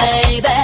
baby.